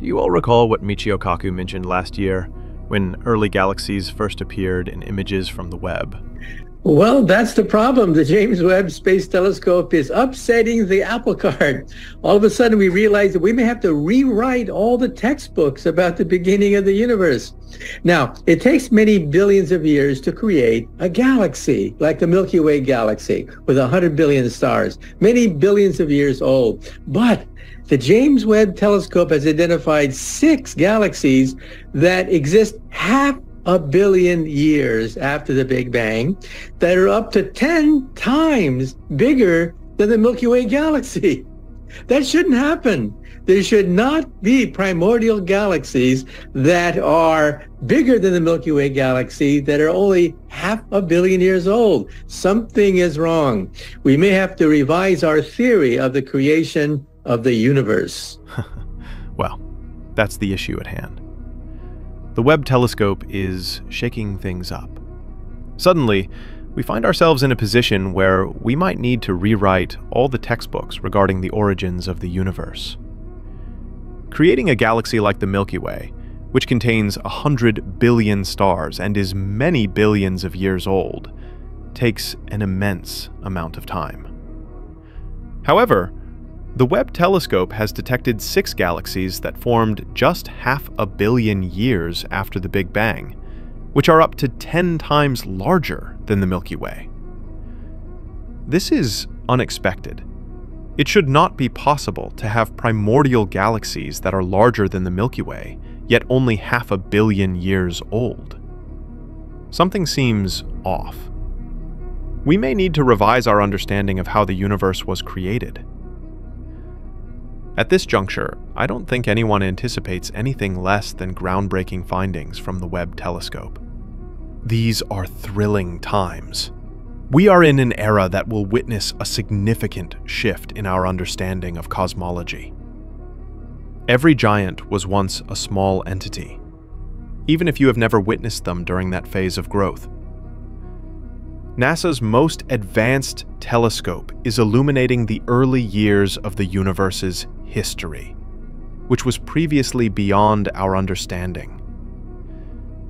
Do you all recall what Michio Kaku mentioned last year when early galaxies first appeared in images from the Webb? Well, that's the problem. The James Webb Space Telescope is upsetting the apple cart. All of a sudden, we realize that we may have to rewrite all the textbooks about the beginning of the universe. Now, it takes many billions of years to create a galaxy, like the Milky Way galaxy, with 100 billion stars, many billions of years old. But the James Webb Telescope has identified six galaxies that exist half a billion years after the Big Bang that are up to 10 times bigger than the Milky Way galaxy. That shouldn't happen. There should not be primordial galaxies that are bigger than the Milky Way galaxy that are only half a billion years old. Something is wrong. We may have to revise our theory of the creation of the universe. well, that's the issue at hand. The Webb telescope is shaking things up. Suddenly, we find ourselves in a position where we might need to rewrite all the textbooks regarding the origins of the universe. Creating a galaxy like the Milky Way, which contains a hundred billion stars and is many billions of years old, takes an immense amount of time. However, the Webb telescope has detected six galaxies that formed just half a billion years after the Big Bang, which are up to 10 times larger than the Milky Way. This is unexpected. It should not be possible to have primordial galaxies that are larger than the Milky Way, yet only half a billion years old. Something seems off. We may need to revise our understanding of how the universe was created. At this juncture, I don't think anyone anticipates anything less than groundbreaking findings from the Webb telescope. These are thrilling times. We are in an era that will witness a significant shift in our understanding of cosmology. Every giant was once a small entity, even if you have never witnessed them during that phase of growth. NASA's most advanced telescope is illuminating the early years of the universe's history, which was previously beyond our understanding.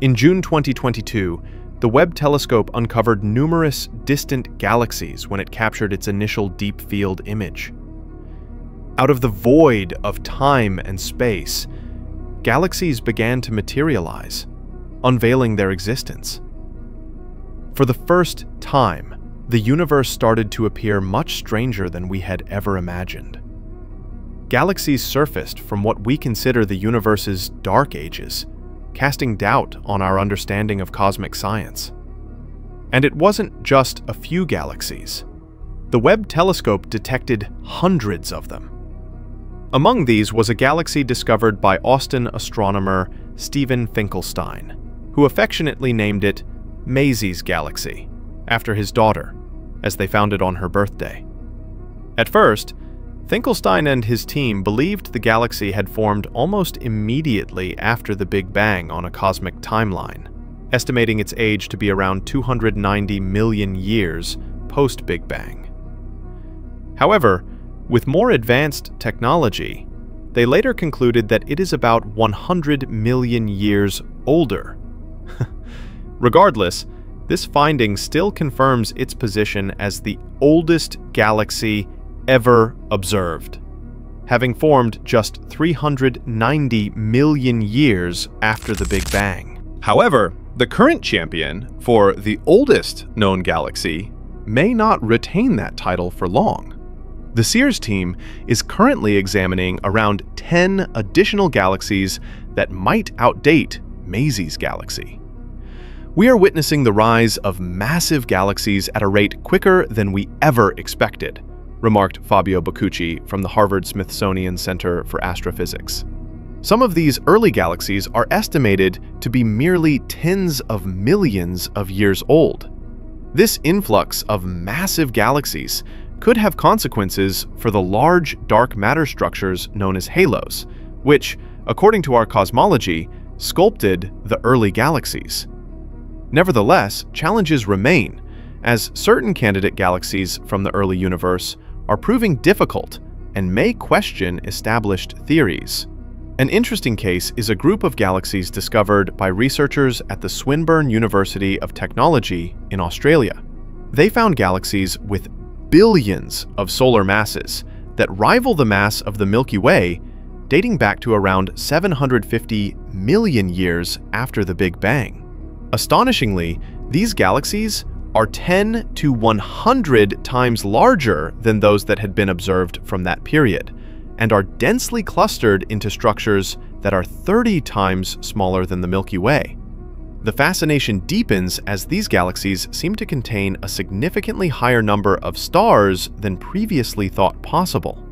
In June 2022, the Webb telescope uncovered numerous distant galaxies when it captured its initial deep field image. Out of the void of time and space, galaxies began to materialize, unveiling their existence. For the first time, the universe started to appear much stranger than we had ever imagined galaxies surfaced from what we consider the universe's dark ages, casting doubt on our understanding of cosmic science. And it wasn't just a few galaxies. The Webb telescope detected hundreds of them. Among these was a galaxy discovered by Austin astronomer Steven Finkelstein, who affectionately named it Maisie's Galaxy, after his daughter, as they found it on her birthday. At first, Finkelstein and his team believed the galaxy had formed almost immediately after the Big Bang on a cosmic timeline, estimating its age to be around 290 million years post-Big Bang. However, with more advanced technology, they later concluded that it is about 100 million years older. Regardless, this finding still confirms its position as the oldest galaxy ever observed, having formed just 390 million years after the Big Bang. However, the current champion for the oldest known galaxy may not retain that title for long. The CEERS team is currently examining around 10 additional galaxies that might outdate Maisie's galaxy. We are witnessing the rise of massive galaxies at a rate quicker than we ever expected, remarked Fabio Pacucci from the Harvard Smithsonian Center for Astrophysics. Some of these early galaxies are estimated to be merely tens of millions of years old. This influx of massive galaxies could have consequences for the large dark matter structures known as halos, which, according to our cosmology, sculpted the early galaxies. Nevertheless, challenges remain, as certain candidate galaxies from the early universe are proving difficult and may question established theories. An interesting case is a group of galaxies discovered by researchers at the Swinburne University of Technology in Australia. They found galaxies with billions of solar masses that rival the mass of the Milky Way dating back to around 750 million years after the Big Bang. Astonishingly, these galaxies are 10 to 100 times larger than those that had been observed from that period, and are densely clustered into structures that are 30 times smaller than the Milky Way. The fascination deepens as these galaxies seem to contain a significantly higher number of stars than previously thought possible.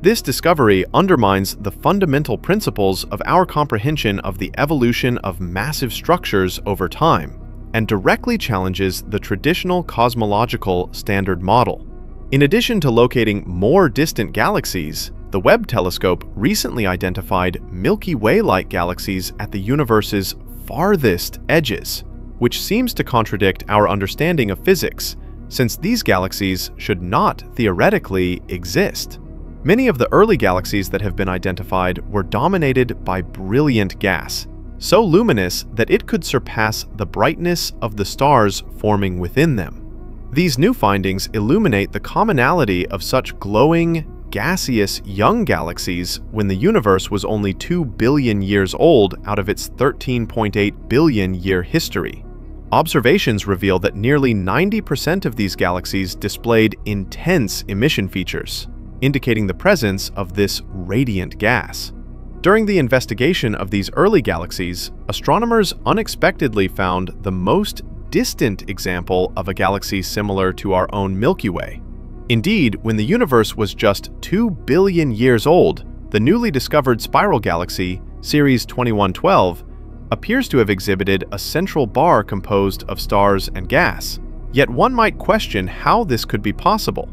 This discovery undermines the fundamental principles of our comprehension of the evolution of massive structures over time, and directly challenges the traditional cosmological standard model. In addition to locating more distant galaxies, the Webb telescope recently identified Milky Way-like galaxies at the universe's farthest edges, which seems to contradict our understanding of physics, since these galaxies should not theoretically exist. Many of the early galaxies that have been identified were dominated by brilliant gas, so luminous that it could surpass the brightness of the stars forming within them. These new findings illuminate the commonality of such glowing, gaseous young galaxies when the universe was only 2 billion years old out of its 13.8 billion year history. Observations reveal that nearly 90% of these galaxies displayed intense emission features, indicating the presence of this radiant gas. During the investigation of these early galaxies, astronomers unexpectedly found the most distant example of a galaxy similar to our own Milky Way. Indeed, when the universe was just 2 billion years old, the newly discovered spiral galaxy, CEERS 2112, appears to have exhibited a central bar composed of stars and gas. Yet one might question how this could be possible.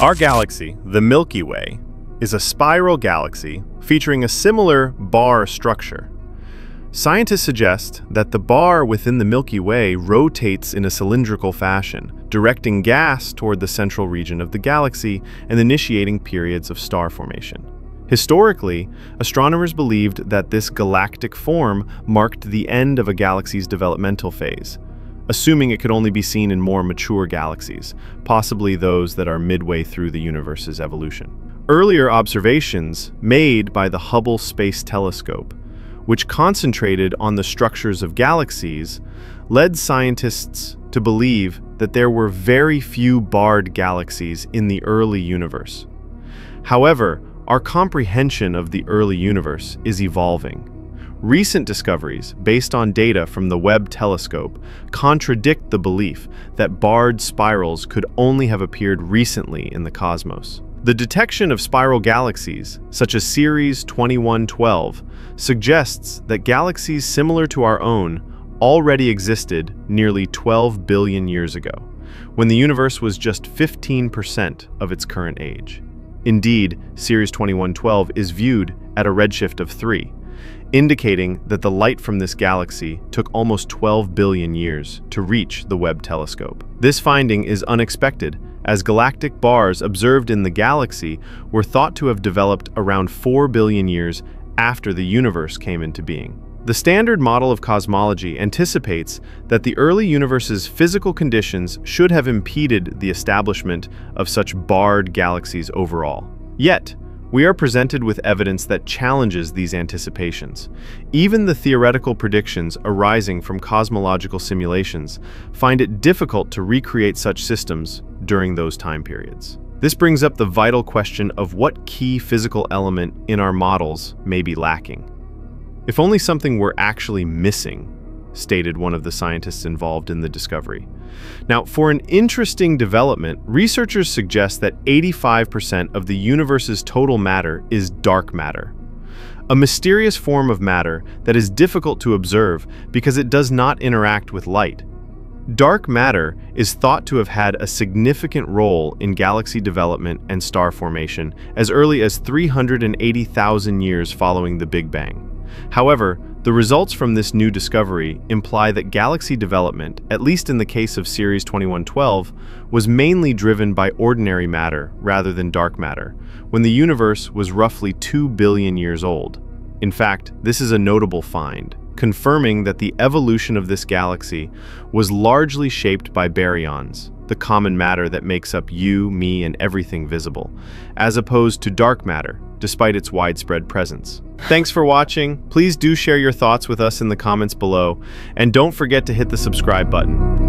Our galaxy, the Milky Way, is a spiral galaxy featuring a similar bar structure. Scientists suggest that the bar within the Milky Way rotates in a cylindrical fashion, directing gas toward the central region of the galaxy and initiating periods of star formation. Historically, astronomers believed that this galactic form marked the end of a galaxy's developmental phase, assuming it could only be seen in more mature galaxies, possibly those that are midway through the universe's evolution. Earlier observations made by the Hubble Space Telescope, which concentrated on the structures of galaxies, led scientists to believe that there were very few barred galaxies in the early universe. However, our comprehension of the early universe is evolving. Recent discoveries, based on data from the Webb telescope, contradict the belief that barred spirals could only have appeared recently in the cosmos. The detection of spiral galaxies, such as CEERS 2112, suggests that galaxies similar to our own already existed nearly 12 billion years ago, when the universe was just 15% of its current age. Indeed, CEERS 2112 is viewed at a redshift of 3, indicating that the light from this galaxy took almost 12 billion years to reach the Webb telescope. This finding is unexpected, as galactic bars observed in the galaxy were thought to have developed around 4 billion years after the universe came into being. The standard model of cosmology anticipates that the early universe's physical conditions should have impeded the establishment of such barred galaxies overall. Yet, we are presented with evidence that challenges these anticipations. Even the theoretical predictions arising from cosmological simulations find it difficult to recreate such systems during those time periods. This brings up the vital question of what key physical element in our models may be lacking. If only something were actually missing, stated one of the scientists involved in the discovery. Now, for an interesting development, researchers suggest that 85% of the universe's total matter is dark matter, a mysterious form of matter that is difficult to observe because it does not interact with light. Dark matter is thought to have had a significant role in galaxy development and star formation as early as 380,000 years following the Big Bang. However, the results from this new discovery imply that galaxy development, at least in the case of CEERS 2112, was mainly driven by ordinary matter rather than dark matter, when the universe was roughly 2 billion years old. In fact, this is a notable find, confirming that the evolution of this galaxy was largely shaped by baryons, the common matter that makes up you, me, and everything visible, as opposed to dark matter, despite its widespread presence. Thanks for watching. Please do share your thoughts with us in the comments below, and don't forget to hit the subscribe button.